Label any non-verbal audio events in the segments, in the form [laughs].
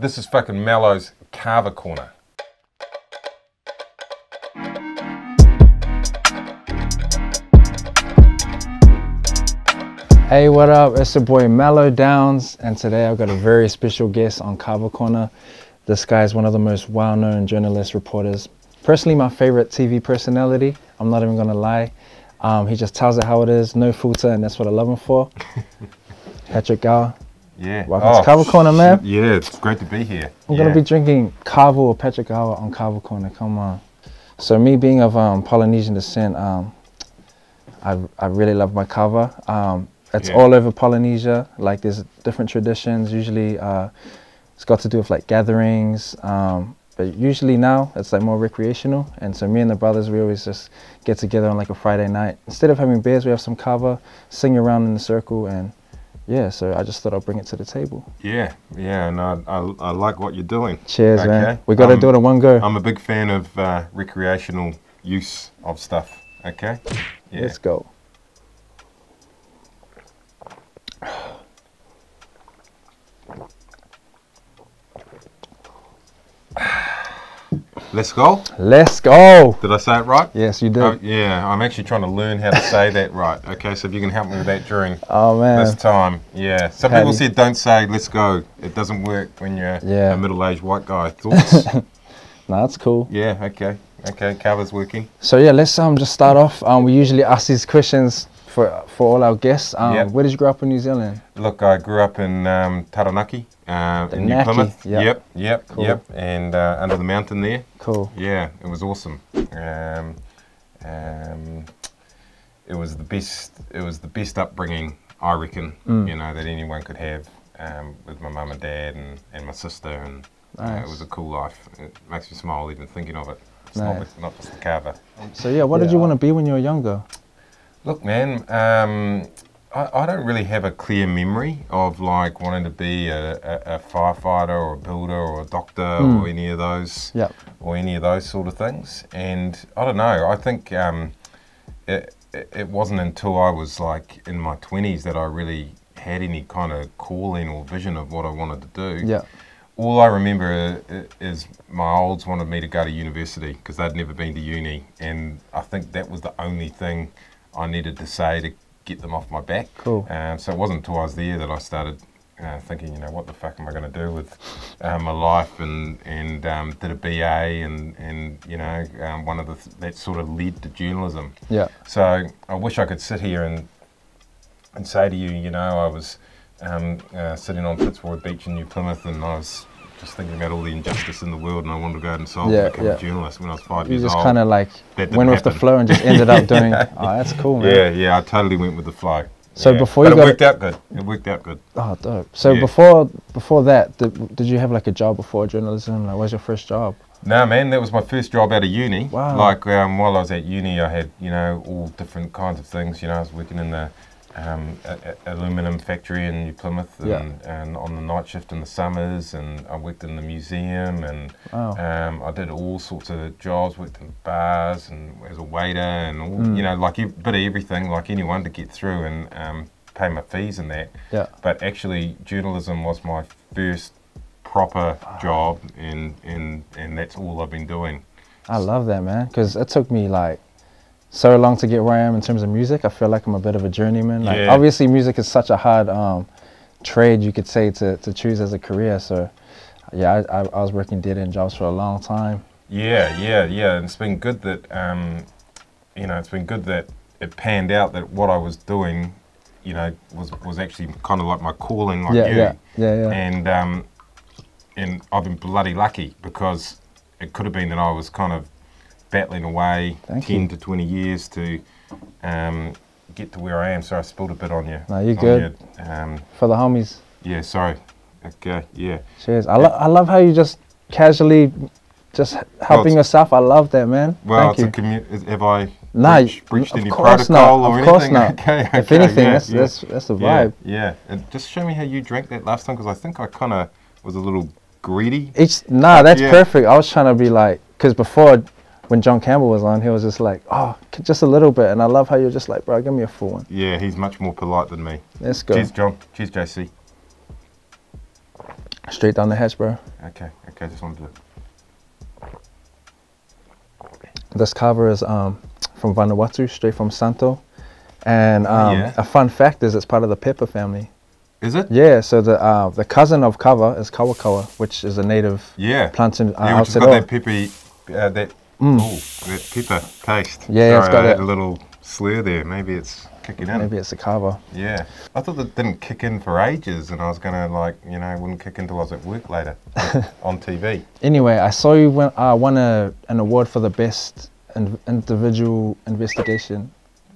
This is fucking Mello's Kava Corner. Hey, what up? It's your boy Melodownz, and today I've got a very special guest on Kava Corner. This guy is one of the most well known journalist reporters. Personally, my favorite TV personality. I'm not even gonna lie. Um, he just tells it how it is, no filter, and that's what I love him for. [laughs] Patrick Gower. Yeah. Welcome to Kava Corner, man. Yeah, it's great to be here. I'm yeah. gonna be drinking Kava or Patrick Gower on Kava Corner. Come on. So me being of um, Polynesian descent, um, I, I really love my Kava. Um, it's Yeah. all over Polynesia. Like there's different traditions. Usually, uh, it's got to do with like gatherings. Um, but usually now it's like more recreational. And so me and the brothers, we always just get together on like a Friday night. Instead of having beers, we have some kava, sing around in a circle, and yeah. So I just thought I'd bring it to the table. Yeah, yeah, and I, I, I like what you're doing. Cheers, man. Okay. We got to Um, do it in one go. I'm a big fan of uh, recreational use of stuff. Okay. Yeah. Let's go. Let's go. Let's go. Did I say it right? Yes, you did. Oh, yeah, I'm actually trying to learn how to say that right. Okay, so if you can help me with that during Oh man. this time. Yeah. Some Paddy. people said don't say let's go. It doesn't work when you're Yeah. a middle aged white guy. Thoughts? [laughs] No, that's cool. yeah, okay. Okay, kava's working. So yeah, let's um just start off. Um, we usually ask these questions for for all our guests. Um, Yep. where did you grow up in New Zealand? Look, I grew up in um, Taranaki, uh, in New Plymouth. yep. Yep, yep, Cool. yep. And uh, under the mountain there. Cool. Yeah, it was awesome. Um, um, it was the best. It was the best upbringing I reckon. Mm. You know that anyone could have um, with my mum and dad and, and my sister, and uh, it was a cool life. It makes me smile even thinking of it. It's Nice. not, not just the kava. So yeah, what did you want to be when you were younger? Look, man, um, I, I don't really have a clear memory of like wanting to be a, a, a firefighter or a builder or a doctor or any of those Yep. or any of those sort of things. And I don't know. I think um, it, it it wasn't until I was like in my twenties that I really had any kind of calling or vision of what I wanted to do. Yeah. All I remember is my olds wanted me to go to university because they'd never been to uni, and I think that was the only thing I needed to say to get them off my back. Cool. Um, so it wasn't until I was there that I started uh, thinking, you know, what the fuck am I going to do with uh, my life, and and um, did a BA, and and you know, um, one of the th- that sort of led to journalism. Yeah. So I wish I could sit here and and say to you, you know, I was um, uh, sitting on Fitzroy Beach in New Plymouth, and I was just thinking about all the injustice in the world, and I wanted to go out and solve Yeah, it, become yeah. a journalist when I was five You years just kind of like went didn't with the flow and just ended up [laughs] doing. Yeah. Oh, that's cool, man. yeah, yeah, I totally went with the flow. So Yeah. before but you it worked out good. It worked out good. Oh, dope. So Yeah. before before that, did, did you have like a job before journalism? Like, what was your first job? No, man, that was my first job out of uni. Wow. Like um, while I was at uni, I had you know all different kinds of things. You know, I was working in the um, a, a- aluminum factory in New Plymouth, and, Yeah. and on the night shift in the summers, and I worked in the museum, and Wow. um, I did all sorts of jobs. Worked in bars and as a waiter, and all, Mm. you know, like a bit of everything, like anyone to get through and um, pay my fees and that. Yeah. But actually, journalism was my first proper job, and and and that's all I've been doing. I love that, man, because it took me like so long to get where I am in terms of music. I feel like I'm a bit of a journeyman. Like, Yeah. obviously, music is such a hard um, trade, you could say, to, to choose as a career. So, yeah, I, I, I was working dead end jobs for a long time. Yeah, yeah, yeah. And it's been good that um, you know, it's been good that it panned out that what I was doing, you know, was was actually kind of like my calling, like yeah, you. yeah, yeah, yeah, And um, and I've been bloody lucky because it could have been that I was kind of battling away Thank ten you. to twenty years to um, get to where I am. So I spilled a bit on you. No, you're good. you. Um, For the homies. yeah, sorry. Okay, yeah. Cheers. I, lo- I love how you just casually just helping it's- yourself. I love that, man. Well, Thank it's you. a commu- Have I Nah, breached, breached any protocol not, or of course anything? not. Okay, [laughs] okay, if anything, yeah, that's, yeah. that's that's the vibe. Yeah, and just show me how you drank that last time because I think I kind of was a little greedy. Each nah, that's Yeah. perfect. I was trying to be like, because before when John Campbell was on, he was just like, oh, just a little bit, and I love how you're just like, bro, give me a full one. Yeah, he's much more polite than me. Let's go. Cheers, John. Cheers, JC. Straight down the hatch, bro. Okay. Okay. Just wanted to. This kava is um, from Vanuatu, straight from Santo. And Oh, um, yeah. a fun fact is it's part of the pepper family. Is it? Yeah, so the uh, the cousin of kava is kawakawa, which is a native Yeah. plant in uh, yeah, which has got that peppy, uh, that Mm. ooh, that pepper taste. Yeah, yeah, it's Sorry, got I had a little slur there. Maybe it's kicking in. Maybe it's a kava. Yeah, I thought that didn't kick in for ages, and I was gonna like, you know, it wouldn't kick in until I was at work later [laughs] on TV. Anyway, I saw you win, uh, won a, an award for the best in, individual investigation.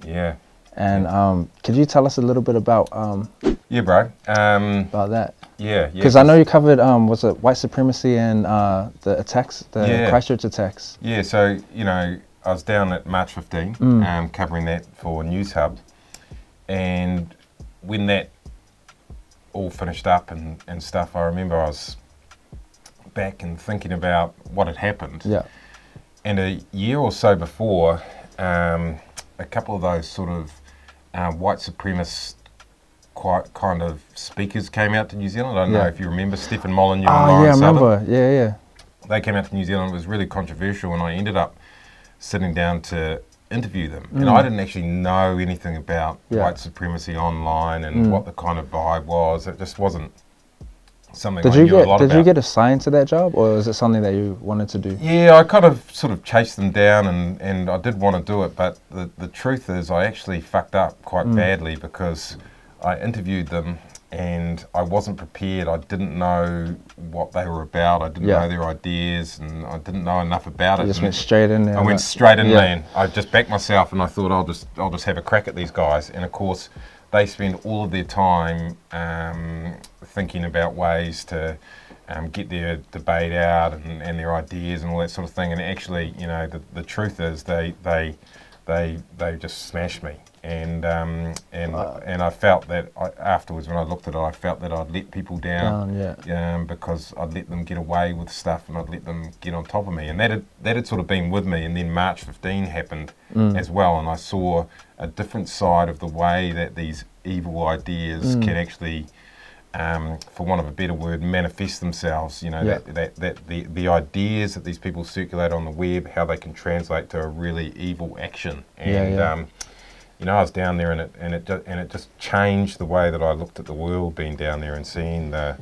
Yeah, And um, could you tell us a little bit about um, yeah, bro. Um, about that? yeah, yeah. Because I know you covered um, was it white supremacy and uh, the attacks, the Yeah. Christchurch attacks. Yeah, so you know, I was down at March 15, Mm. um, covering that for Newshub, and when that all finished up and, and stuff, I remember I was back and thinking about what had happened. Yeah. And a year or so before, um, a couple of those sort of uh, white supremacist quite kind of speakers came out to New Zealand. I don't know if you remember Stefan Molyneux and Oh yeah, I Southern remember. Yeah, yeah. they came out to New Zealand. It was really controversial, and I ended up sitting down to interview them. And I didn't actually know anything about Mm. Yeah. white supremacy online and Mm. what the kind of vibe was. It just wasn't something Did I you get Did about. you get assigned to that job, or was it something that you wanted to do? Yeah, I kind of sort of chased them down, and, and I did want to do it, but the, the truth is, I actually fucked up quite Mm. badly because I interviewed them and I wasn't prepared. I didn't know what they were about. I didn't Yeah. know their ideas, and I didn't know enough about You it. just went straight in there. I went straight in, yeah. man. I just backed myself, and I thought I'll just I'll just have a crack at these guys. And of course, they spend all of their time um, thinking about ways to um, get their debate out and, and their ideas and all that sort of thing. And actually, you know, the, the truth is they they they they just smashed me. And um, and Wow. and I felt that I, afterwards when I looked at it, I felt that I'd let people down Down, yeah. um, because I'd let them get away with stuff and I'd let them get on top of me. And that had, that had sort of been with me. And then March 15 happened Mm. as well. And I saw a different side of the way that these evil ideas Mm. can actually, um, for want of a better word, manifest themselves. You know, Yeah. that, that, that the, the ideas that these people circulate on the web, how they can translate to a really evil action. And, Yeah, yeah. Um, you know, I was down there and it and it and it just changed the way that I looked at the world. Being down there and seeing the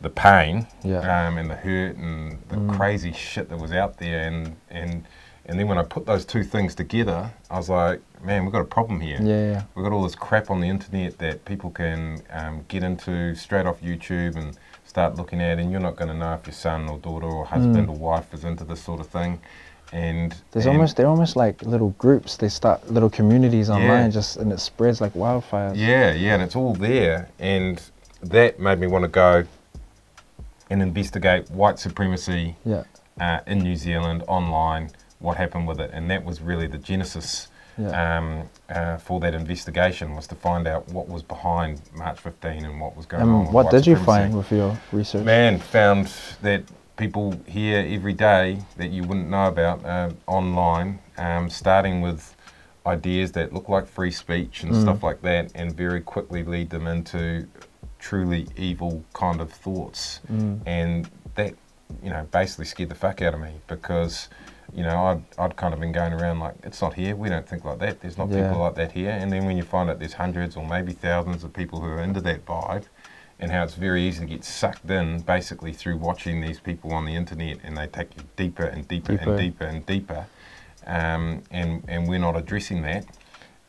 the pain Yeah. um, and the hurt and the Mm. crazy shit that was out there, and and and then when I put those two things together, I was like, man, we've got a problem here. Yeah. We've got all this crap on the internet that people can um, get into straight off YouTube and start looking at, and you're not going to know if your son or daughter or husband Mm. or wife is into this sort of thing. And There's and- almost they're almost like little groups. They start little communities online, Yeah. just and it spreads like wildfire. Yeah, yeah, and it's all there, and that made me want to go and investigate white supremacy Yeah. uh, in New Zealand online. What happened with it, and that was really the genesis Yeah. um, uh, for that investigation was to find out what was behind March 15 and what was going on. And with what did you find with your research? Man, found that people here every day that you wouldn't know about uh, online, um, starting with ideas that look like free speech and Mm. stuff like that, and very quickly lead them into truly evil kind of thoughts. Mm. And that, you know, basically scared the fuck out of me because, you know, I'd, I'd kind of been going around like, it's not here, we don't think like that, there's not Yeah. people like that here. And then when you find out there's hundreds or maybe thousands of people who are into that vibe, and how it's very easy to get sucked in basically through watching these people on the internet and they take you deeper and deeper, Deeper. and deeper and deeper. Um, and, and we're not addressing that.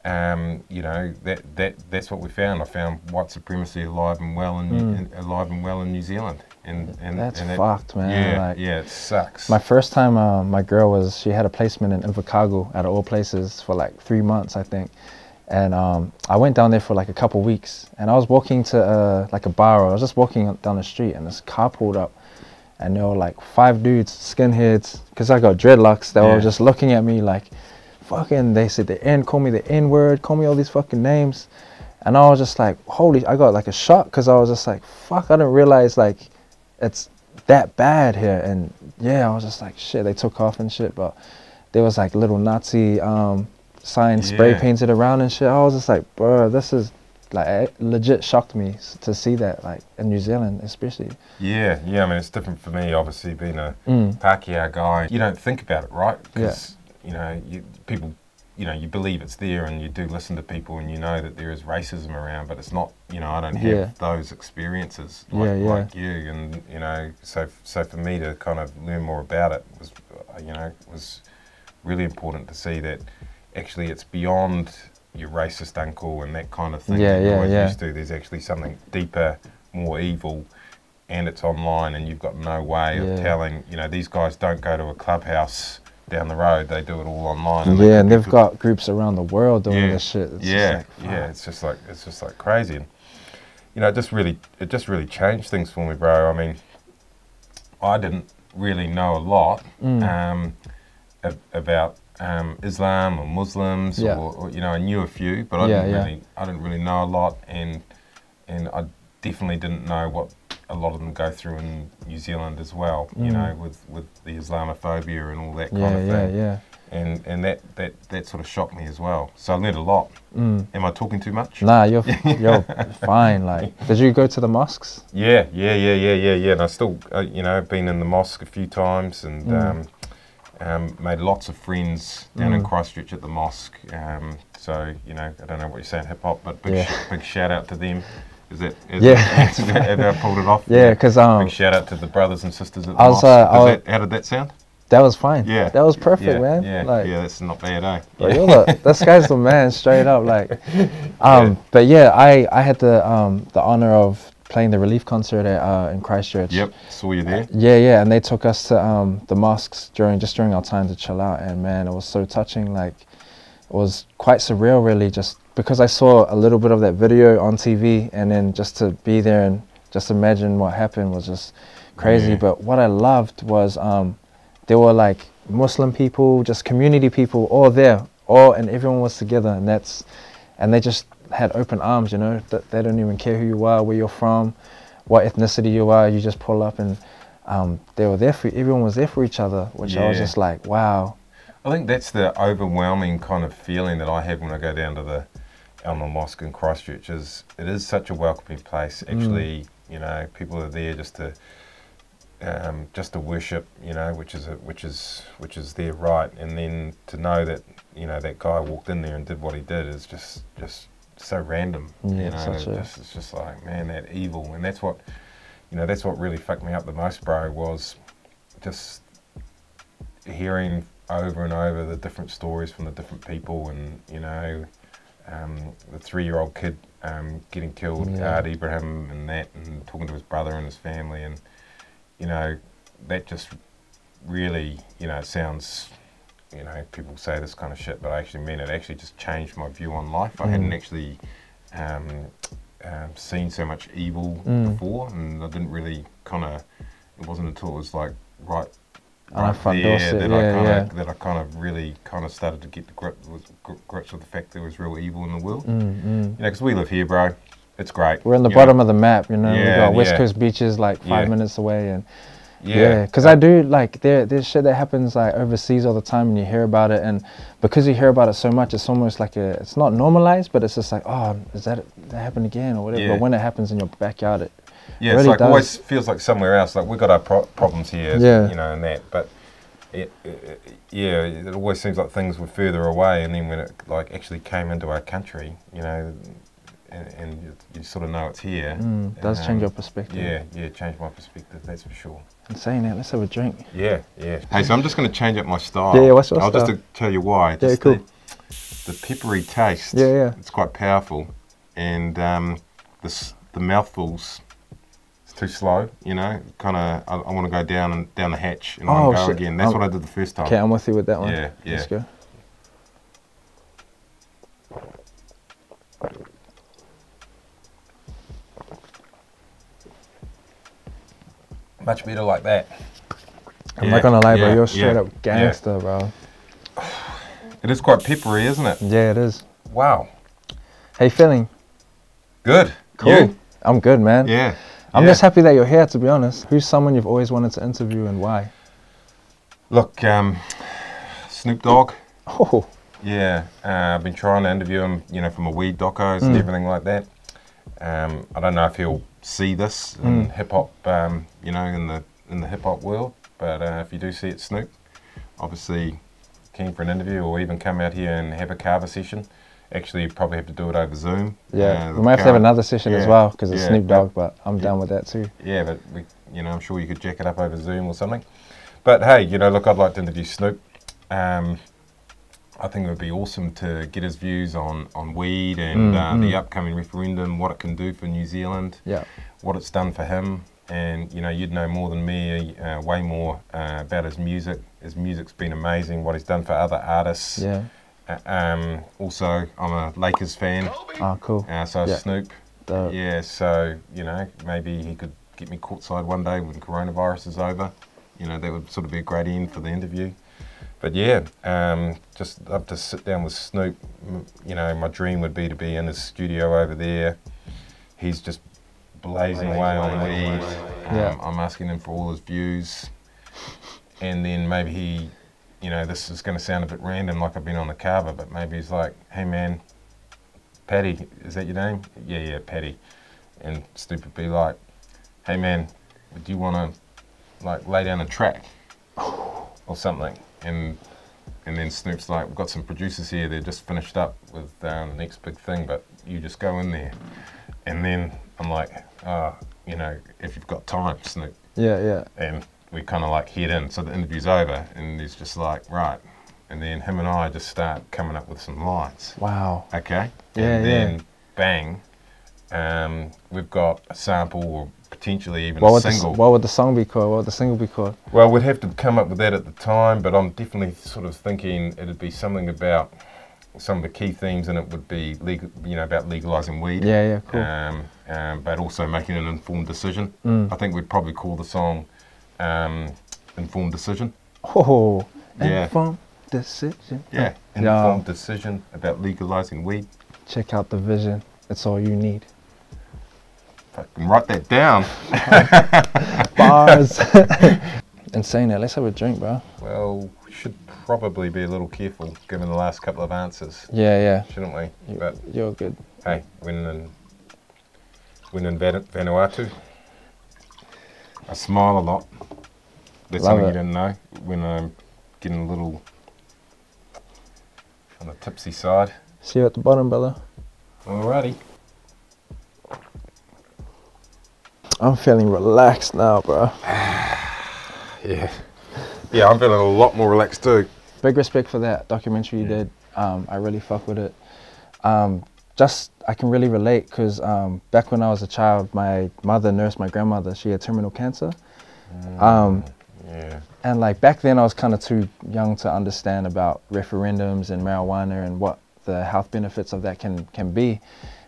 Um, you know that, that that's what we found. I found white supremacy alive and well in, Mm. in alive and well in New Zealand, and and That's and that- fucked, man. Yeah, Like, yeah, it sucks. My first time, uh, my girl was she had a placement in Invercargill at of all places for like three months, I think. And um, I went down there for like a couple weeks, and I was walking to uh, like a bar. I was just walking down the street, and this car pulled up, and there were like five dudes, skinheads, because I got dreadlocks. They Yeah. were just looking at me like, fucking. They said the N, call me the N word, call me all these fucking names, and I was just like, holy! I got like a shock because I was just like, fuck! I didn't realize like it's that bad here. And yeah, I was just like, shit, they took off and shit. But there was like little Nazi um, spray Yeah. painted around and shit. I was just like, bro, this is like it legit shocked me to see that like in New Zealand especially. Yeah, yeah. I mean, it's different for me. Obviously, being a Mm. Pākehā guy, you don't think about it, right? Yeah. 'Cause, you know, you, people, you know, you believe it's there, and you do listen to people, and you know that there is racism around, but it's not. You know, I don't have Yeah. those experiences like, Yeah, yeah. like you, and you know, so so for me to kind of learn more about it was, uh, you know, was really important to see that actually it's beyond your racist uncle and that kind of thing Yeah, yeah, always yeah. used to. There's actually something deeper, more evil, and it's online, and you've got no way Yeah. of telling. You know, these guys don't go to a clubhouse down the road; they do it all online. they Yeah, and they've got groups around the world doing Yeah, this shit. It's yeah, like, yeah. It's just like it's just like crazy, and you know, it just really it just really changed things for me, bro. I mean, I didn't really know a lot Mm. um, about um, Islam or Muslims, Yeah. or, or you know, I knew a few, but I Yeah, didn't yeah. really I didn't really know a lot, and and I definitely didn't know what a lot of them go through in New Zealand as well. You Mm. know, with with the Islamophobia and all that kind yeah, of yeah, thing yeah. and and that, that that sort of shocked me as well. So I learned a lot. Mm. Am I talking too much? Nah, you're [laughs] you're fine. Like, did you go to the mosques? Yeah, yeah, yeah, yeah, yeah, yeah. And I still, uh, you know, been in the mosque a few times and Mm. um, um, made lots of friends down in Mm. Christchurch at the mosque. Um, so you know, I don't know what you're saying, hip hop, but big, Yeah. sh- big shout out to them. Is that? Is Yeah. That, have I pulled it off? [laughs] Yeah, because um, Big shout out to the brothers and sisters at the I was, mosque. uh, that, how did that sound? that was fine. Yeah. that was perfect, yeah, man. Yeah, like, yeah, that's not bad, eh? Bro, you're the, [laughs] this guy's the man, straight up. Like, um, Yeah. but yeah, I, I had the um, the honor of playing the relief concert at, uh, in Christchurch. Yep, saw you there. Yeah, yeah, and they took us to um, the mosques during just during our time to chill out, and man, it was so touching. Like, it was quite surreal, really, just because I saw a little bit of that video on TV, and then just to be there and just imagine what happened was just crazy. Yeah. But what I loved was um, there were like Muslim people, just community people, all there, all, and everyone was together, and that's, and they just had open arms, you know, that they don't even care who you are, where you're from, what ethnicity you are. You just pull up and um, they were there for everyone was there for each other, which I was just like, wow. I think that's the overwhelming kind of feeling that I have when I go down to the Al Noor Mosque in Christchurch. Is it is such a welcoming place. Mm. Actually, you know, people are there just to um, just to worship. You know, which is a, which is which is their right. And then to know that you know that guy walked in there and did what he did is just just so random. Yeah, you know, a- just, it's just like man, that evil, and that's what you know. That's what really fucked me up the most, bro. Was just hearing over and over the different stories from the different people, and you know, um, the three-year-old kid um, getting killed, Yeah. Ard Ibrahim, and that, and talking to his brother and his family, and you know, that just really, you know, sounds. You know, people say this kind of shit, but I actually mean it. Actually, just changed my view on life. I hadn't Mm. actually um, um, seen so much evil Mm. before, and I didn't really kind of. It wasn't until it was like right our there that I yeah, kind yeah. of that I kind of really kind of started to get the grip with, grips with the fact there was real evil in the world. Mm, mm. You know, because we live here, bro. It's great. We're in the bottom know. of the map, you know. we Yeah, got West yeah. Coast beaches like five Yeah. minutes away, and Yeah, yeah, because I do like there. There's shit that happens like overseas all the time, and you hear about it, and because you hear about it so much, it's almost like a. It's not normalized, but it's just like, oh, is that that happened again or whatever. Yeah. But when it happens in your backyard, it yeah. really it's like does. always feels like somewhere else. Like we've got our pro- problems here, Yeah. you know, and that. But it, it, yeah, it always seems like things were further away, and then when it like actually came into our country, you know, and, and you, you sort of know it's here. mm, does um, change your perspective. Yeah, yeah, change my perspective. That's for sure. And saying that, let's have a drink. Yeah, yeah. Hey, so I'm just going to change up my style. Yeah, yeah, what's your I'll style? just tell you why. Yeah, cool. The, the peppery taste. Yeah, yeah. It's quite powerful, and um, the the mouthfuls. It's too slow, you know. Kind of, I, I want to go down and down the hatch and Oh, go shit. again. That's Um, what I did the first time. Okay, I'm with you with that one. Yeah, yeah. Let's go. Much better like that. I'm Yeah, not gonna lie, bro. You're straight yeah, up gangster, bro. It is quite peppery, isn't it? Yeah, it is. Wow. How you feeling? Good. Cool. You? I'm good, man. Yeah. I'm yeah. just happy that you're here, to be honest. Who's someone you've always wanted to interview and why? Look, um, Snoop Dogg. Oh, Yeah, uh, I've been trying to interview him, you know, for my weed docos and Mm. everything like that. Um, I don't know if he'll see this in hip hop, um, you know, in the in the hip hop world. But uh, if you do see it, Snoop, obviously keen for an interview or even come out here and have a kava session. Actually, you probably have to do it over Zoom. Yeah, Uh, we might have to have another session as well because it's yeah, Snoop but- Dogg, but I'm done with that too. Yeah, but we, you know, I'm sure you could jack it up over Zoom or something. But hey, you know, look, I'd like to interview Snoop. Um, I think it would be awesome to get his views on, on weed and Mm, uh, the mm. upcoming referendum, what it can do for New Zealand, Yeah, what it's done for him. And you know, you'd know more than me, uh, way more uh, about his music. His music's been amazing. What he's done for other artists. yeah. Uh, um, also, I'm a Lakers fan, Oh, cool. uh, so Yeah. Snoop. Dope. Yeah, so you know, maybe he could get me courtside one day when coronavirus is over. You know, that would sort of be a great end for the interview. But yeah, um, just love to sit down with Snoop. You know, my dream would be to be in his studio over there. He's just blazing away on weed. Um, Yeah. I'm asking him for all his views, and then maybe he, you know, this is going to sound a bit random, like I've been on the kava, but maybe he's like, "Hey man, Paddy, is that your name? Yeah, yeah, Paddy." And Snoop would be like, hey man, do you want to like lay down a track [sighs] or something? And and then Snoop's like, we've got some producers here. They're just finished up with um, the next big thing, but you just go in there. And then I'm like, oh, you know, if you've got time, Snoop. Yeah, yeah. And we kind of like head in. So the interview's over, and he's just like, right. And then him and I just start coming up with some lines. Wow. Okay. Yeah, and then yeah. bang, um, we've got a sample or potentially even What a would, the, single. what would the song be called? What would the single be called? well, we'd have to come up with that at the time, but I'm definitely sort of thinking it'd be something about some of the key themes, and it would be legal, you know, about legalizing weed. Yeah, yeah, cool. Um, um, but also making an informed decision. Mm. I think we'd probably call the song um, "Informed Decision." Oh, Yeah. informed decision. Yeah, Yeah. informed decision about legalizing weed. Check out the vision. It's all you need. Fucking write that down. [laughs] Bars. [laughs] Insane. saying let's have a drink, bro. Well, we should probably be a little careful given the last couple of answers, Yeah, yeah. shouldn't we? You- But You're good. hey, when in when in Vanuatu, I smile a lot. That's Love something you didn't know. When I'm getting a little on the tipsy side. See you at the bottom, brother. Alrighty. I'm feeling relaxed now, bro. [sighs] Yeah. Yeah, I'm feeling a lot more relaxed too. Big respect for that documentary you Yeah. did. Um, I really fuck with it. Um, just I can really relate because um, back when I was a child, my mother nursed my grandmother. She had terminal cancer. Um, Yeah. And like back then, I was kind of too young to understand about referendums and marijuana and what the health benefits of that can can be.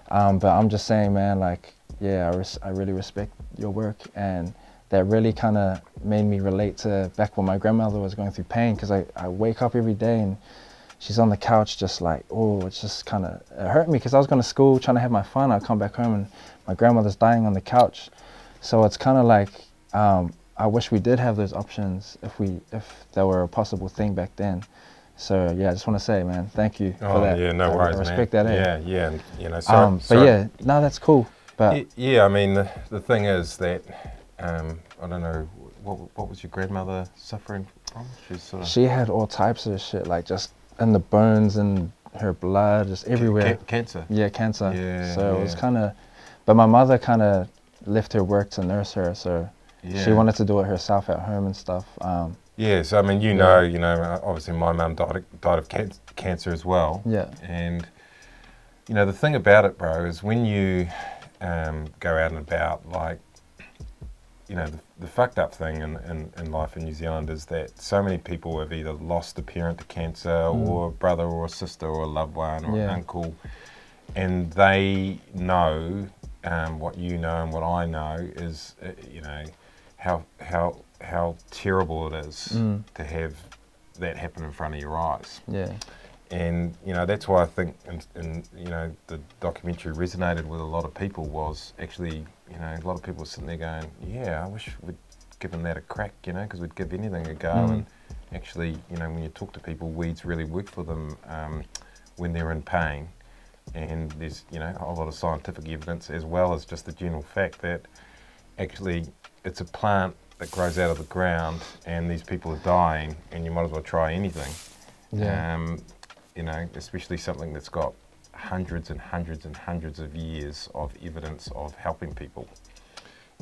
Um, but I'm just saying, man, like, yeah, I, I really respect your work, and that really kind of made me relate to back when my grandmother was going through pain, because I, I wake up every day and she's on the couch just like, oh, it's just kind of it hurt me because I was going to school trying to have my fun. I come back home and my grandmother's dying on the couch, so it's kind of like. Um, I wish we did have those options if we if there were a possible thing back then. So yeah, I just want to say, man, thank you for Oh that. yeah, no I worries, respect man. that. eh? Yeah, yeah, and, you know. So, um, but so- yeah, no, that's cool. But Yeah, I mean, the, the thing is that um, I don't know what what was your grandmother suffering from? She's sort of she had all types of shit, like just in the bones and her blood, just everywhere. ca- cancer. yeah, cancer. Yeah, so it was kind of, but my mother kind of left her work to nurse her, so Yeah. she wanted to do it herself at home and stuff. Um, Yes, I mean, you Yeah. know, you know, obviously my mum died of, died of can- cancer as well. yeah, And you know, the thing about it, bro, is when you um, go out and about, like, you know, the, the fucked up thing in, in, in life in New Zealand is that so many people have either lost a parent to cancer, or a brother, or a sister, or a loved one, or Mm. Yeah. an uncle, and they know um, what you know and what I know is, uh, you know, how how how terrible it is Mm. to have that happen in front of your eyes yeah, and you know that's why I think and, and you know the documentary resonated with a lot of people was actually you know a lot of people were sitting there going yeah I wish we'd given that a crack you know because we'd give anything a go Mm. and actually you know when you talk to people weeds really work for them um, when they're in pain and there's you know a lot of scientific evidence as well as just the general fact that actually it's a plant that grows out of the ground, and these people are dying, and you might as well try anything. Yeah. Um, you know, especially something that's got hundreds and hundreds and hundreds of years of evidence of helping people.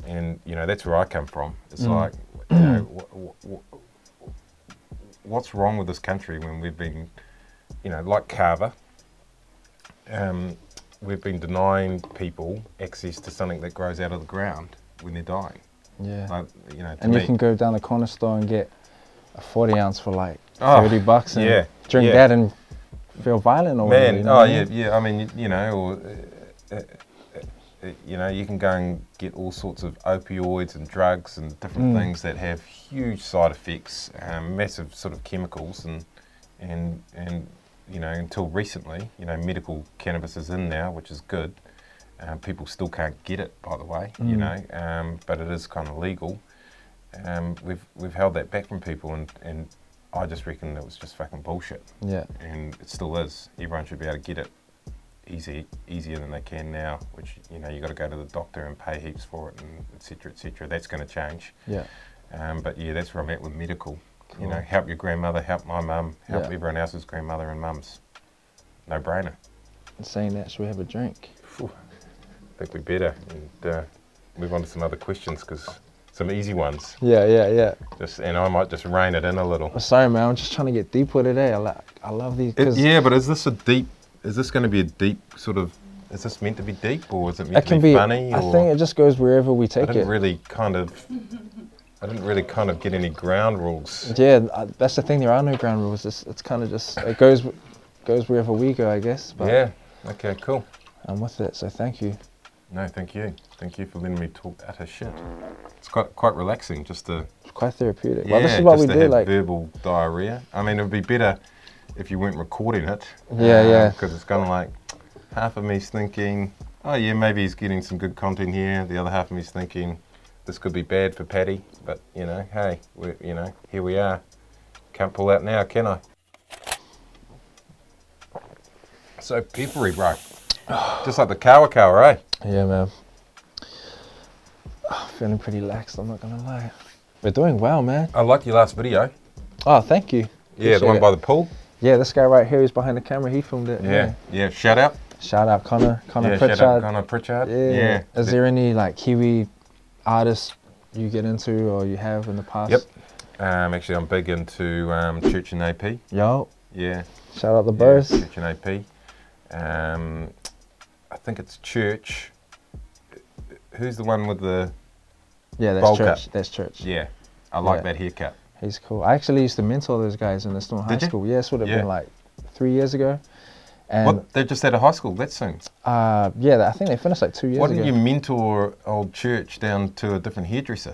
And you know, that's where I come from. It's Mm. like, you know, wh- wh- wh- what's wrong with this country when we've been, you know, like Kava, um, we've been denying people access to something that grows out of the ground when they're dying. Yeah. Like, you know, and me, you can go down the corner store and get a 40 ounce for like Oh, 30 bucks and yeah, drink yeah. that and feel violent or. Man, you know oh I yeah, mean? yeah. I mean, you, you know, or, uh, uh, uh, you know, you can go and get all sorts of opioids and drugs and different Mm. things that have huge side effects, um, massive sort of chemicals, and and and you know, until recently, you know, medical cannabis is in now, which is good. Um, people still can't get it, by the way, you Mm. know, um, but it is kind of legal. Um, we've we've held that back from people, and and I just reckon it was just fucking bullshit Yeah. and it still is. Everyone should be able to get it easy, easier than they can now. Which you know you got to go to the doctor and pay heaps for it, and etc. etc. That's going to change. Yeah. Um, but yeah, that's where I'm at with medical. You know, help your grandmother, help my mum, help Yeah. everyone else's grandmother and mums. No brainer. And saying that, should we have a drink? Phew. I think we better and uh, move on to some other questions because some easy ones. Yeah, yeah, yeah. Just and I might just rein it in a little. Sorry, man. I'm just trying to get deep with it. Eh? I, like, I love these. It, yeah, but is this a deep? Is this going to be a deep sort of? Is this meant to be deep, or is it meant it to can be, be. funny? I or think it just goes wherever we take I didn't it. really kind of. I didn't really kind of get any ground rules. Yeah, uh, that's the thing. There are no ground rules. It's, it's kind of just it goes goes wherever we go, I guess. But Yeah. Okay. Cool. I'm with it. So thank you. No, thank you. Thank you for letting me talk utter shit. It's quite quite relaxing just to. It's quite therapeutic. Yeah, well, this is what just we to do. have Like, verbal diarrhea. I mean, it would be better if you weren't recording it. Yeah, yeah. Because it's kind of like half of me's thinking, oh yeah, maybe he's getting some good content here. The other half of me's thinking, this could be bad for Paddy. But you know, hey, we're, you know, here we are. Can't pull out now, can I? So peppery, bro. Just like the kawakawa, eh? Yeah, man. Oh, feeling pretty laxed. I'm not gonna lie. We're doing well, man. I liked your last video. Oh, thank you. Yeah, the one it. by the pool. Yeah, this guy right here is behind the camera. He filmed it. Yeah, yeah. Shout out. Shout out Connor. Connor yeah, Pritchard. shout out Connor Pritchard. Yeah. yeah. Is there any like Kiwi artists you get into or you have in the past? Yep. Um, actually, I'm big into um, Church and AP. Yo, Yeah. shout out the yeah. Church and AP. Um, I think it's Church. Who's the one with the? Yeah, that's church. cut. That's church. Yeah, I like Yeah. that haircut. He's cool. I actually used to mentor those guys in the Storm High you? School. Yeah, this would have Yeah. been like three years ago. And what? They're just out of high school. That soon. uh, yeah, I think they finished like two years Why ago. didn't you mentor old Church down to a different hairdresser?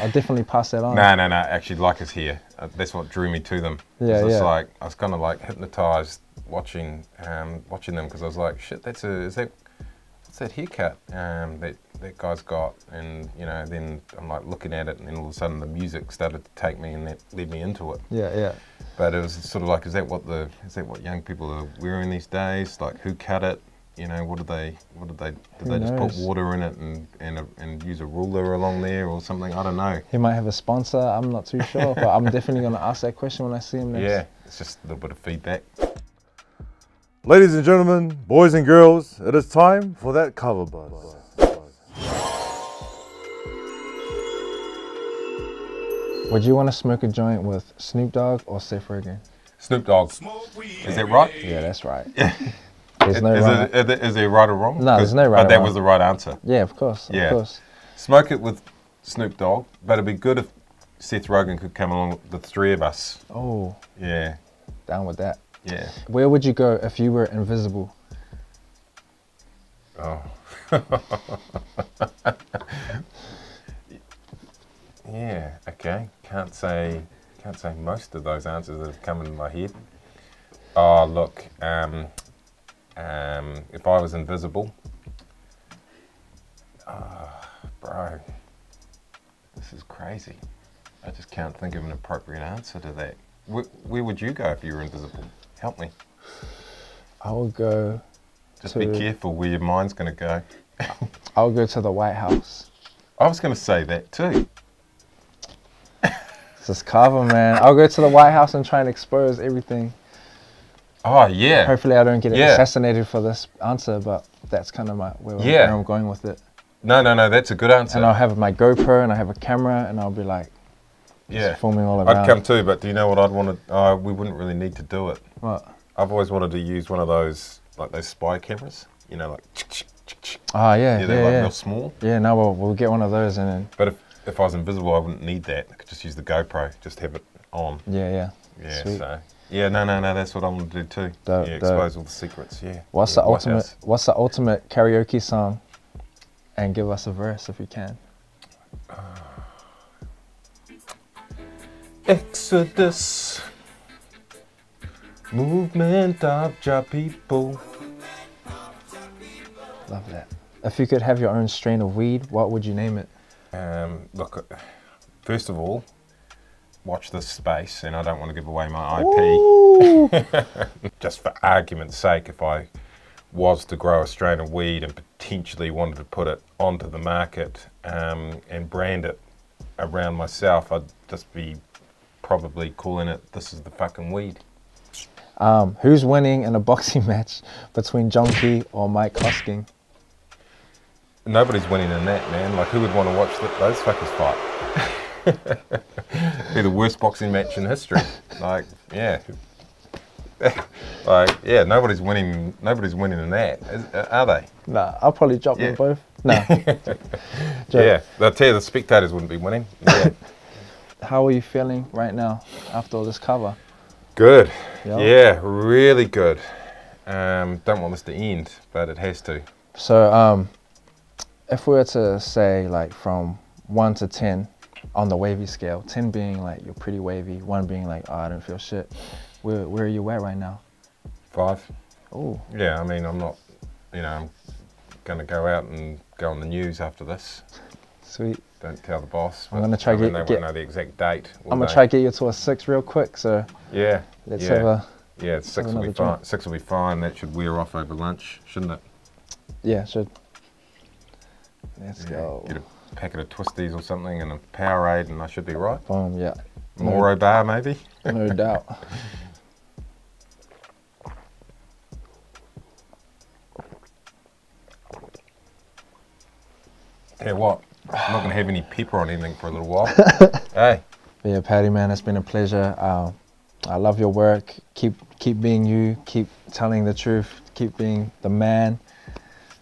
I'll definitely pass that on. No, no, no. Actually, like his hair. Uh, that's what drew me to them. Yeah, it's yeah. like I was kind of like hypnotized watching, um, watching them because I was like, shit, that's a is that what's that haircut um, that that guy's got? And you know, then I'm like looking at it, and then all of a sudden the music started to take me, and that led me into it. Yeah, yeah. But it was sort of like, is that what the is that what young people are wearing these days? Like, who cut it? You know, what did they what did they did Who they just put water in it and and, a, and use a ruler along there or something? I don't know. He might have a sponsor. I'm not too sure, but I'm definitely gonna ask that question when I see him next. Yeah, it's just a little bit of feedback. Ladies and gentlemen, boys and girls, it is time for that kava buzz. Would you want to smoke a joint with Snoop Dogg or Seth Rogen? Snoop Dogg. Is that right? Yeah, that's right. There's no is, right. it, is, it, is there right or wrong? No, there's 'Cause- no right But or that wrong. was the right answer. Yeah, of course. Yeah. Of course. Smoke it with Snoop Dogg, but it'd be good if Seth Rogen could come along with the three of us. Oh, Yeah, down with that. Yeah. Where would you go if you were invisible? Oh. [laughs] yeah. Okay. Can't say. Can't say most of those answers that have come into my head. Oh, look. Um, um, if I was invisible. Ah, bro. This is crazy. I just can't think of an appropriate answer to that. Where, where would you go if you were invisible? Help me. I will go. Just be careful where your mind's going to go. I'll go to the White House. I was going to say that too. It's this kava, man. I'll go to the White House and try and expose everything. Oh yeah. Hopefully, I don't get Yeah. assassinated for this answer, but that's kind of my where, I'm- Yeah. where I'm going with it. No, no, no. That's a good answer. And I'll have my GoPro and I have a camera, and I'll be like yeah. all around. I'd come too, but do you know what I'd want to? Oh, we wouldn't really need to do it. What? I've always wanted to use one of those, like those spy cameras. You know, like. Ah, yeah, Yeah, yeah, they're yeah. like Yeah, real small. Yeah, no, we'll, we'll get one of those and then, But if, if I was invisible, I wouldn't need that. I could just use the GoPro, just have it on. yeah, yeah. Yeah, Sweet. so. Yeah, no, no, no, that's what I want to do too. Dope, yeah, dope. expose all the secrets, yeah. What's Yeah, the ultimate? House. What's the ultimate karaoke song? And give us a verse if you can. Exodus. Movement of Jah people. Love that. If you could have your own strain of weed, what would you name it? Um, look, first of all, watch this space, and I don't want to give away my IP. [laughs] Just for argument's sake, if I was to grow a strain of weed and potentially wanted to put it onto the market um, and brand it around myself, I'd just be probably calling it "This is the fucking weed." Um, who's winning in a boxing [laughs] match between John Key or Mike Hosking? Nobody's winning in that, man. Like, who would want to watch th- those fuckers fight? [laughs] be the worst boxing match in history. Like, yeah. [laughs] like, yeah, nobody's winning. Nobody's winning in that, is, uh, are they? Nah, I'll probably drop Yeah. them both. Nah. Yeah, they'll tell you the spectators wouldn't be winning. Yeah. How are you feeling right now after all this kava? good. Yeah. Yeah, really good. Um, don't want this to end, but it has to. So, um, if we were to say like from one to ten on the wavy scale, ten being like you're pretty wavy, one being like oh, I don't feel shit. Where where are you at right now? Five. Oh, Yeah, I mean, I'm not. You know, I'm going to go out and go on the news after this. sweet. Don't tell the boss. I'm gonna try I mean, get- They won't get- know the exact date. I'm gonna they? try get you to a six real quick. So Yeah. let's yeah. have a Yeah, six will be another fine. Six will be fine. That should wear off over lunch, shouldn't it? yeah. Should let's Yeah, go. Get a packet of twisties or something and a Powerade, and I should be right. Boom. Yeah. Moro bar, maybe. [laughs] No doubt. Yeah, what? I'm not gonna have any pepper on anything for a little while. [laughs] hey, But yeah, Paddy, man, it's been a pleasure. Um, I love your work. Keep keep being you. Keep telling the truth. Keep being the man.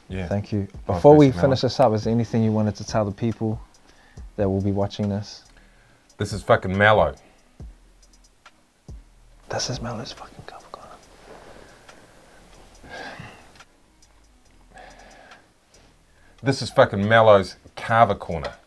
yeah. Thank you. Before we finish this up, is there anything you wanted to tell the people that will be watching this? This is fucking mellow. This is Melo's fucking kava. This is fucking mellow's kava corner.